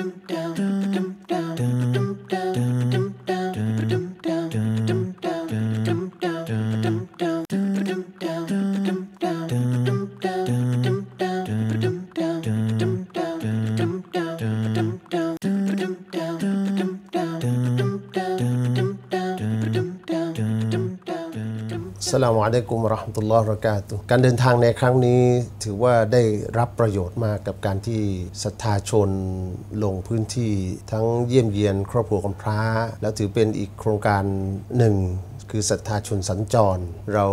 ส ลามอะลัยกุมราะห์มุตุลลอฮ์รากาตุการเดินทางในครั้งนี้ถือว่าได้รับประโยชน์มากกับการที่ศรัทธาชนลงพื้นที่ทั้งเยี่ยมเยียนครอบครัวคนพระแล้วถือเป็นอีกโครงการหนึ่ง คือศรัทธาชนสัญจร เรา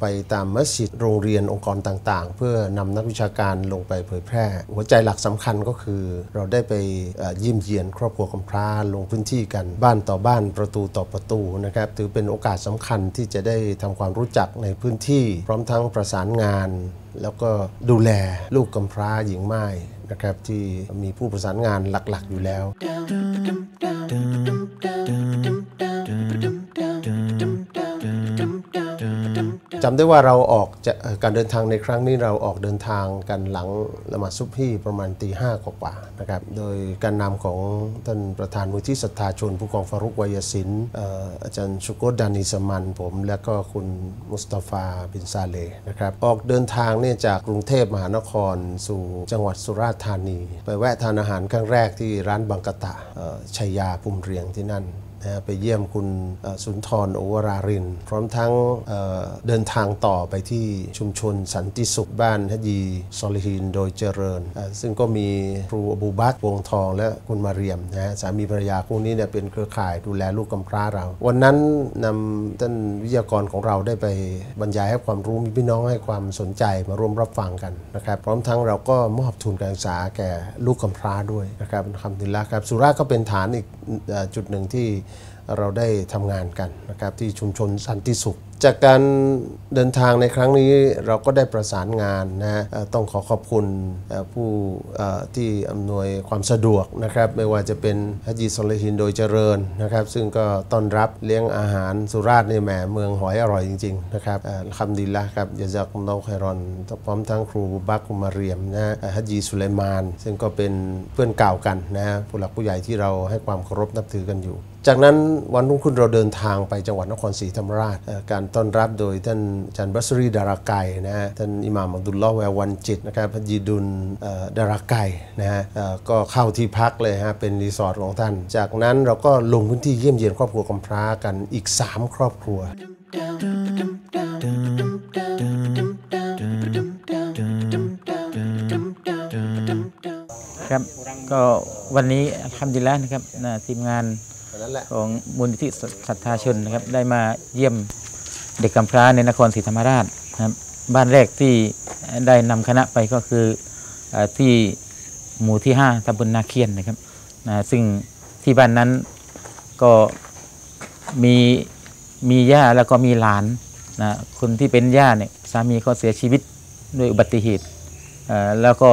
ไปตามมัสยิดโรงเรียนองค์กรต่างๆ เพื่อนำนักวิชาการลงไปเผยแพร่ หัวใจหลักสำคัญก็คือ เราได้ไปเยี่ยมเยียน ครอบครัวกำพร้าลงพื้นที่กันบ้านต่อบ้านประตูต่อประตูนะครับถือเป็นโอกาสสำคัญที่จะได้ทำความรู้จักในพื้นที่ พร้อมทั้งประสานงาน แล้วก็ดูแลลูกกำพร้าหญิงไม้นะครับที่มีผู้ประสานงานหลักๆ อยู่แล้ว จำได้ว่าเราออกจะการเดินทางในครั้งนี้เราออกเดินทางกันหลังละหมาดซุบฮีประมาณตีห้ากว่าๆนะครับ โดยการนำของท่านประธานมูลที่ศรัทธาชน ผู้กองฟารุกวายศินเอ่อาจารย์ชุกรดานิสมันผม และก็คุณมุสตาฟาบินซาเลนะครับ ออกเดินทางเนี่ยจากกรุงเทพมหานคร สู่จังหวัดสุราษฎร์ธานี ไปแวะทานอาหารครั้งแรกที่ร้านบังกะตะชัยยาภูมิเรียงที่นั่น นะไปเยี่ยมคุณสุนทรโอวราริน พร้อมทั้งเเดินทางต่อไปที่ชุมชนสันติสุขบ้านฮัจยีซอลิฮินโดยเจริญ ซึ่งก็มีครูอบูบักรวงทองและคุณมาเรียมนะสามีภรรยาคู่นี้เนี่ยเป็นเครือข่ายดูแลลูกกำพร้าเรา วันนั้นนำท่านวิทยากรของเราได้ไปบรรยายให้ความรู้มีพี่น้องให้ความสนใจมาร่วมรับฟังกันนะครับ พร้อมทั้งเราก็มอบทุนการศึกษาแก่ลูกกำพร้าด้วยนะครับคำดิลละครับสุราก็เป็นฐานอีกจุดหนึ่งที่เราได้ทำงานกันนะครับที่ชุมชนสันติสุข จากการเดินทางในครั้งนี้เราก็ได้ประสานงานนะฮะต้องขอขอบคุณผู้ที่อำนวยความสะดวกนะครับไม่ว่าจะเป็นฮัจญีซอลฮินโดยเจริญนะครับ ซึ่งก็ต้อนรับเลี้ยงอาหารสุราษฎร์ในแหมเมืองหอยอร่อยจริงๆนะครับเอ่ออัลฮัมดุลิลละครับยาซักุมลอฮุไครอนพร้อมทั้งครูบักคุมาเรียมนะฮะเอ่อฮัจญีสุไลมาน ซึ่งก็เป็นเพื่อนเก่ากันนะฮะผู้หลักผู้ใหญ่ที่เราให้ความเคารพนับถือกันอยู่จากนั้นวันรุ่งขึ้นเราเดินทางไปจังหวัดนครศรีธรรมราช การต้อนรับโดยท่านจารย์บัสรีดาราไกนะฮะท่านอิหม่ามอับดุลลอฮ์แวววันจิตนะครับฮัจยีดุลดาราไกนะฮะก็เข้าที่พักเลยฮะเป็นรีสอร์ทของท่าน จากนั้นเราก็ลงพื้นที่เยี่ยมเยียนครอบครัวกำพร้ากันอีก 3 ครอบครัวครับก็วันนี้อัลฮัมดุลิลละห์นะครับทีมงาน ของมูลนิธิศรัทธาชนนะครับได้มาเยี่ยมเด็กกำพร้าในนครศรีธรรมราชนะครับบ้านแรกที่ได้นำคณะไปก็คืออที่หมู่ที่ 5ตำบลนาเคียนนะครับนะซึ่งที่บ้านนั้นก็มีมีย่าแล้วก็มีหลานนะคนที่เป็นย่าเนี่ยสามีเขาเสียชีวิตด้วยอุบัติเหตุแล้วก็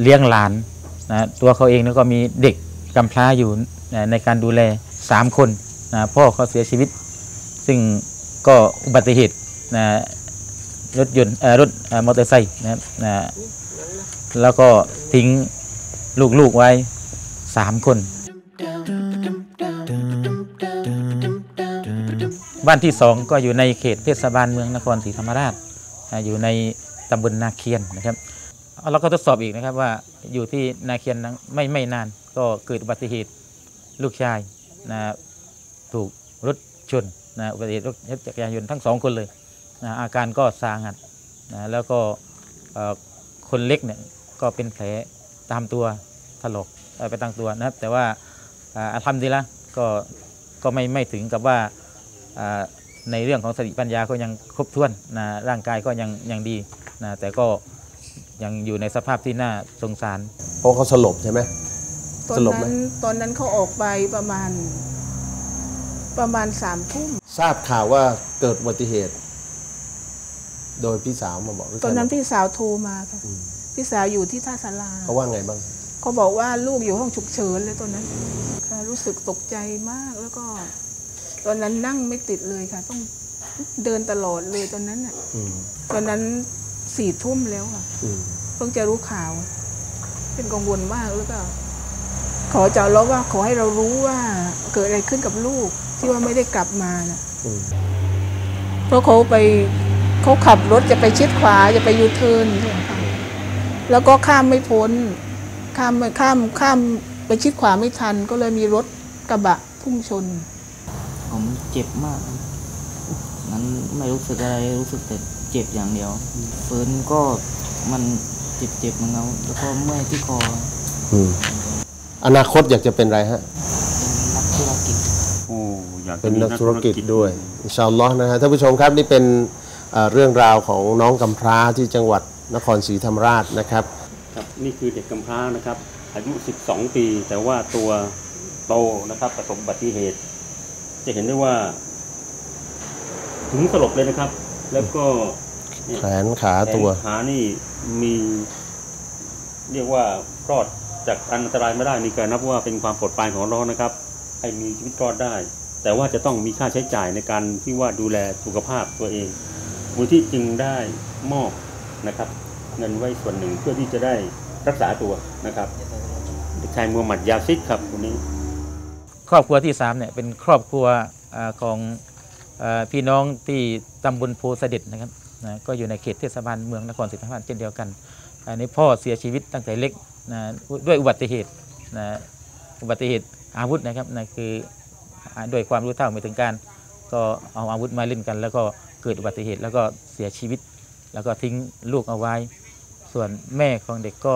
เลี้ยงหลานนะตัวเขาเองเนี่ยก็มีเด็กกำพร้าอยู่ ในการดูแล 3 คนนะพ่อเขาเสียชีวิต ซึ่งก็อุบัติเหตุนะรถยนต์รถมอเตอร์ไซค์นะครับนะแล้วก็ทิ้งลูกๆไว้ 3 คน บ้านที่สองก็อยู่ในเขตเทศบาลเมืองนครศรีธรรมราช อยู่ในตำบลนาเคียนนะครับเราก็ทดสอบอีกนะครับว่าอยู่ที่นาเคียนไม่ไม่นานก็เกิดอุบัติเหตุ ลูกชายนะถูกรถชนนะอุบัติเหตุรถจักรยานยนต์ทั้งสองคนเลยนะอาการก็สาหัสนะแล้วก็คนเล็กเนี่ยก็เป็นแผลตามตัวถลอกไปตามตัวนะครับแต่ว่าอ่าอัลฮัมดุลิลละก็ก็ไม่ไม่ถึงกับว่าอ่าในเรื่องของสติปัญญาก็ยังครบถ้วนนะร่างกายก็ยังยังดีนะแต่ก็ยังอยู่ในสภาพที่น่าสงสารเพราะเขาสลบใช่ไหม ตอนสลบไหมนั้นตอนนั้นเขาออกไปประมาณ ประมาณสามทุ่มทราบข่าวว่าเกิดอุบัติเหตุ โดยพี่สาวมาบอกหรืตอนนั้นใครพี่สาวโทรมาค่ะพี่สาวอยู่ที่ท่าสาราบอกเขาว่าไงบ้างเขาบอกว่าลูกอยู่ห้องฉุกเฉินเลยตอนนั้นค่ะรู้สึกตกใจมากแล้วก็ ตอนนั้นนั่งไม่ติดเลยค่ะ ต้องเดินตลอดเลยตอนนั้นน่ะอืมตอนนั้นสี่ทุ่มแล้วค่ะอืมเพิ่งจะรู้ข่าว เป็นกังวลมากแล้วก็ ขอเจ้าแล้วว่าขอให้เรารู้ว่าเกิดอะไรขึ้นกับลูกที่ว่าไม่ได้กลับมานะอืมเพราะเขาไปเขาขับรถจะไปชิดขวาจะไปยูเทิร์นใช่ไหมคะแล้วก็ข้ามไม่พ้น ข้ามไม่ข้ามข้ามไปชิดขวาไม่ทัน ก็เลยมีรถกระบะพุ่งชน ผมเจ็บมาก นั้นไม่รู้สึกอะไรรู้สึกแต่เจ็บอย่างเดียวฟื้นก็มันเจ็บเจ็บๆเหมือนกันแล้วก็เมื่อยที่คอ อืมอนาคตอยากจะเป็นอะไรฮะเป็นนักธุรกิจโอ้อยากจะเป็นมีนักธุรกิจด้วยอินชาอัลลอฮ์นะฮะท่านผู้ชมครับนี่เป็นเอ่อเรื่องราวของน้องกำพร้าที่จังหวัดนครศรีธรรมราชนะครับครับนี่คือเด็กกำพร้านะครับ อายุ 12 ปี แต่ว่าตัวโตนะครับประสบอุบัติเหตุ จะเห็นได้ว่า ถึงสลบเลยนะครับ แล้วก็เนี่ยแขนขาตัวแขนขานี่มี เรียกว่ารอด จากอันตรายไม่ได้นี่ก็นับว่าเป็นความปลอดภัยของเรานะครับ ให้มีชีวิตรอดได้ แต่ว่าจะต้องมีค่าใช้จ่ายในการที่ว่าดูแลสุขภาพตัวเองมูลที่จึงได้มอบนะครับ เงินไว้ส่วนหนึ่งเพื่อที่จะได้รักษาตัวนะครับเด็กชายมูฮัมหมัดยาซิดครับคนนี้ ครอบครัวที่3เนี่ยเป็นครอบครัวอของอพี่น้องที่ตำบลโพเสด็จนะครับนะก็อยู่ในเขตเทศบาลเมืองนครศรีธรรมราชเช่นเดียวกัน อันนี้พ่อเสียชีวิตตั้งแต่เล็ก นะด้วยอุบัติเหตุนะอุบัติเหตุอาวุธนะครับนะคืออ่าด้วยความรู้เท่าไม่ถึงการ ก็เอาอาวุธมาเล่นกัน แล้วก็เกิดอุบัติเหตุแล้วก็เสียชีวิต แล้วก็ทิ้งลูกเอาไว้ ส่วนแม่ของเด็กก็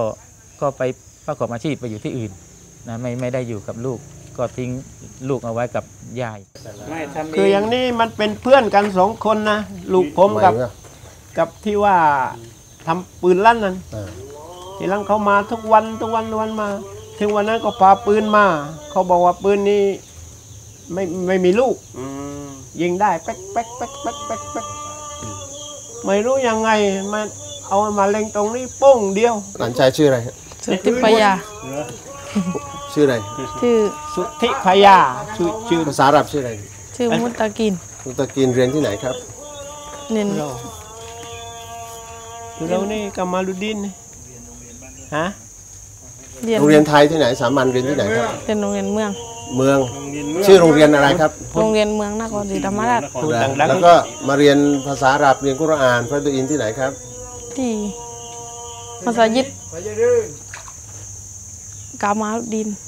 ก็ไปประกอบอาชีพไปอยู่ที่อื่นนะไม่ไม่ได้อยู่กับลูกก็ทิ้งลูกเอาไว้กับยายคืออย่างนี้มันเป็นเพื่อนกันสองคนนะลูกผมกับไหวไหมกับที่ว่าทำปืนลั่นนั้นอ่า ทีหลังเขามาทุกวันทุกวันทุกวันมา ถึงวันนั้นก็พาปืนมา เขาบอกว่าปืนนี้ไม่ไม่มีลูกยิงได้แป๊กแป๊กแป๊กแป๊กแป๊กแป๊กไม่รู้ยังไงมันเอามาเล็งตรงนี้โป้งเดียว หลานชายชื่ออะไรฮะสุทธิปยา ชื่ออะไร ชื่อสุทธิพยาชื่อชื่อภาษาอาหรับชื่ออะไร ชื่อมุตตะกินคุณตะกินเรียนที่ไหนครับเน้นเราเรานี่กามาลุดดิน ฮะเรียนโรงเรียนไทยที่ไหนสามัญเรียนที่ไหนครับ เป็นโรงเรียนเมือง เมือง ชื่อโรงเรียนอะไรครับ โรงเรียนเมืองนครศรีธรรมราชพูดดังๆแล้วก็มาเรียนภาษาอาหรับเรียนกุรอานพระตุอินที่ไหนครับ ที่มัสยิดกามาลุดดินอัสลามุอะลัยกุมวะเราะห์มะตุลลอฮ์วะบะเราะก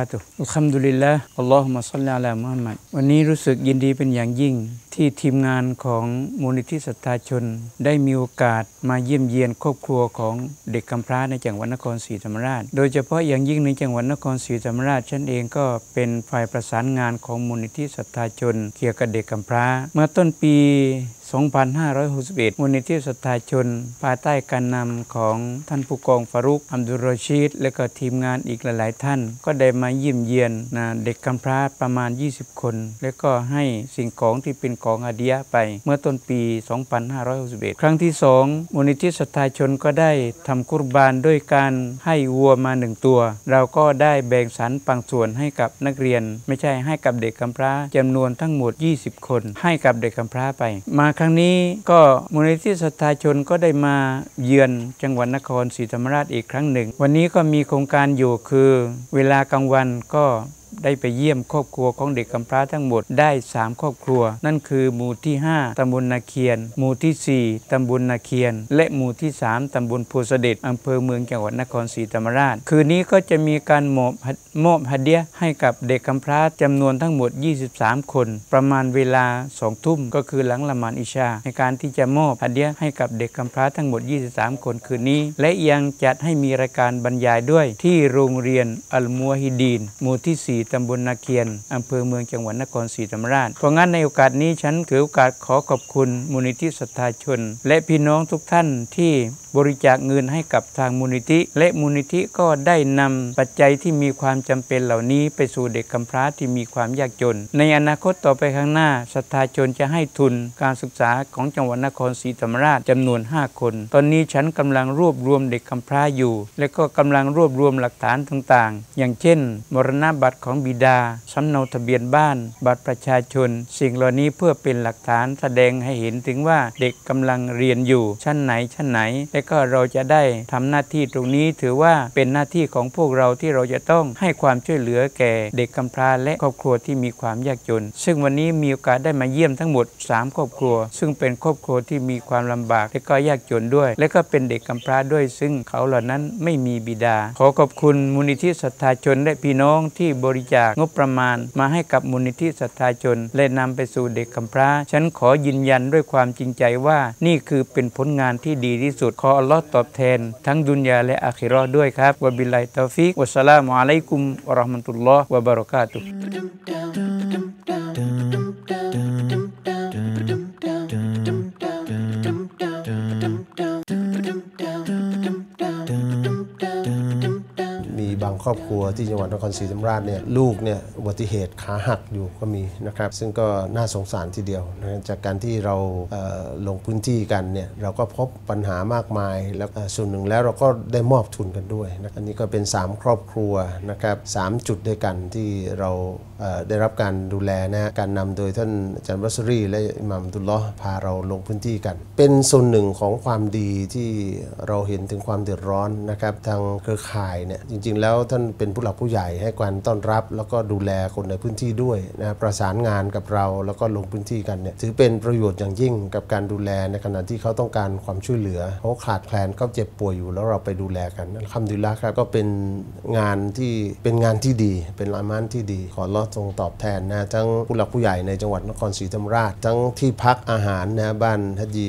าตุฮ์อัลฮัมดุลิลลาห์อัลลอฮุมะศ็อลลิอะลามุฮัมมัดวันนี้รู้สึกยินดีเป็นอย่างยิ่ง ที่ทีมงานของมูลนิธิศรัทธาชน ได้มีโอกาสมาเยี่ยมเยียนครอบครัวของเด็กกำพร้าในจังหวัดนครศรีธรรมราช โดยเฉพาะอย่างยิ่งในจังหวัดนครศรีธรรมราชฉันเองก็เป็นฝ่ายประสานงานของมูลนิธิศรัทธาชน เกี่ยวกับเด็กกำพร้า เมื่อต้นปี2561 มูลนิธิศรัทธาชน ภายใต้การนำของท่านผู้กองฟารุกอัมดุลรชีด และก็ทีมงานอีกหลาย ๆ ท่าน ก็ได้มาเยี่ยมเยียนนะเด็กกำพร้าประมาณ 20 คน และก็ให้สิ่งของที่เป็นของอาเดียไปเมื่อต้นปี 2561 ครั้งที่ 2 มูลนิธิศรัทธาชนก็ได้ทำกุรบานด้วยการให้วัวมาหนึ่งตัว เราก็ได้แบ่งสรรปังส่วนให้กับนักเรียน ไม่ใช่ให้กับเด็กกำพร้าจำนวนทั้งหมด 20 คน ให้กับเด็กกำพร้าไปมาครั้งนี้ก็มูลนิธิศรัทธาชนก็ได้มาเยือนจังหวัดนครศรีธรรมราชอีกครั้งหนึ่ง วันนี้ก็มีโครงการอยู่คือ เวลากลางวันก็ ได้ไปเยี่ยมครอบครัวของเด็กกำพร้าทั้งหมดได้ 3 ครอบครัว นั่นคือหมู่ที่ 5 ตำบลนาเคียน หมู่ที่ 4 ตำบลนาเคียน และหมู่ที่ 3 ตำบลโพธิ์เด็จอำเภอเมืองจังหวัดนครศรีธรรมราช คืนนี้ก็จะมีการมอบมอบฮัดเดียให้กับเด็กกำพร้าจำนวนทั้งหมด 23 คน ประมาณเวลา 2 ทุ่มก็คือหลังละมานอิชา ในการที่จะมอบฮัดเดียให้กับเด็กกำพร้าทั้งหมด 23 คนคืนนี้ และยังจัดให้มีรายการบรรยายด้วยที่โรงเรียนอัลมัวฮิดีน หมู่ที่ 4ตำบลนาเคียนอำเภอเมืองจังหวัดนครศรีธรรมราช เพราะงั้นในโอกาสนี้ฉันถือโอกาสขอขอบคุณมูลนิธิศรัทธาชน และพี่น้องทุกท่านที่บริจาคเงินให้กับทางมูลนิธิ และมูลนิธิก็ได้นำปัจจัยที่มีความจำเป็นเหล่านี้ไปสู่เด็กกำพร้าที่มีความยากจน ในอนาคตต่อไปข้างหน้าศรัทธาชนจะให้ทุนการศึกษาของจังหวัดนครศรีธรรมราชจำนวน 5 คน ตอนนี้ฉันกำลังรวบรวมเด็กกำพร้าอยู่ และก็กำลังรวบรวมหลักฐานต่างๆ อย่างเช่น มรณบัตรของของบิดา สำเนาทะเบียนบ้าน บัตรประชาชน สิ่งเหล่านี้เพื่อเป็นหลักฐานแสดงให้เห็นถึงว่าเด็กกำลังเรียนอยู่ ชั้นไหนชั้นไหน และก็เราจะได้ทำหน้าที่ตรงนี้ถือว่าเป็นหน้าที่ของพวกเราที่เราจะต้องให้ความช่วยเหลือแก่เด็กกำพร้าและครอบครัวที่มีความยากจน ซึ่งวันนี้มีโอกาสได้มาเยี่ยมทั้งหมด 3 ครอบครัว ซึ่งเป็นครอบครัวที่มีความลำบากและก็ยากจนด้วย และก็เป็นเด็กกำพร้าด้วย ซึ่งเขาเหล่านั้นไม่มีบิดา ขอขอบคุณมูลนิธิศรัทธาชนและพี่น้องที่บริจาคงบประมาณ มาให้กับมูลนิธิศรัทธาชน และนำไปสู่เด็กกำพร้า ฉันขอยืนยันด้วยความจริงใจว่านี่คือเป็นผลงานที่ดีที่สุด ขออัลลอฮ์ตอบแทน ทั้งดุนยาและอาคิรอด้วยครับวะบิลลาฮิตอฟิกวัสสลามุอะลัยกุมวะราะห์มะตุลลอฮ์วะบะเราะกาตุฮ์ ครอบครัวที่จังหวัดนครศรีธรรมราชเนี่ยลูกเนี่ยอุบัติเหตุขาหักอยู่ก็มีนะครับ ซึ่งก็น่าสงสารทีเดียวนะจากการที่เราเลงพื้นที่กันเนี่ยเราก็พบปัญหามากมาย แล้วส่วนหนึ่งแล้วเราก็ได้มอบทุนกันด้วยนะอันนี้ก็เป็น 3 ครอบครัวนะครับสามจุดด้วยกันที่เราเได้รับการดูแลนะฮะการนำโดยท่านอาจารย์วัสรีและอิหมัมดุลลอพาเราลงพื้นที่กัน เป็นส่วนหนึ่งของความดีที่เราเห็นถึงความเดือดร้อนนะครับทางเครือข่ายเนี่ยจริงๆแล้วท่านเป็นผู้หลักผู้ใหญ่ให้การต้อนรับ แล้วก็ดูแลคนในพื้นที่ด้วยนะประสานงานกับเราแล้วก็ลงพื้นที่กันเนี่ยถือเป็นประโยชน์อย่างยิ่งกับการดูแลในขณะที่เขาต้องการความช่วยเหลือเขาขาดแคลนเขาเจ็บป่วยอยู่แล้วเราไปดูแลกันอัลฮัมดุลิลครับก็เป็นงานที่เป็นงานที่ดี เป็นละมานที่ดี ขออัลลอฮ์ทรงตอบแทนนะทั้งผู้หลักผู้ใหญ่ในจังหวัดนครศรีธรรมราช ทั้งที่พักอาหารนะบ้านฮัจี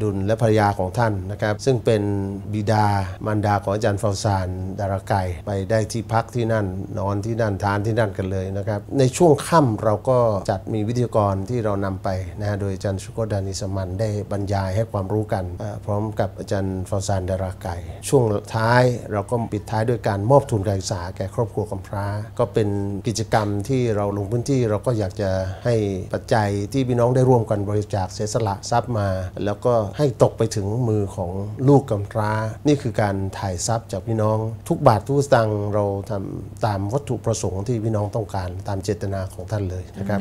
ดุลและภรรยาของท่านนะครับ ซึ่งเป็นบิดามารดาของอาจารย์ฟาวซานดาราไก่ไปได้ที่พักที่นั่น นอนที่นั่นทานที่นั่นกันเลยนะครับ ในช่วงค่ำเราก็จัดมีวิทยากรที่เรานำไปนะฮะโดยอาจารย์ชุกดานิสมันได้บรรยายให้ความรู้กัน พร้อมกับอาจารย์ฟาวซานดาราไก่ช่วงท้ายเราก็ปิดท้ายด้วยการมอบทุนการศึกษาแก่ครอบครัวกำพร้า ก็เป็นกิจกรรมที่เราลงพื้นที่เราก็อยากจะให้ปัจจัยที่พี่น้องได้ร่วมกันบริจาคเสียสละทรัพย์มา แล้วก็ให้ตกไปถึงมือของลูกกำพร้า นี่คือการถ่ายทรัพย์จากพี่น้อง ทุกบาททุกสตางค์เราทำตามวัตถุประสงค์ที่พี่น้องต้องการตามเจตนาของท่านเลยนะครับ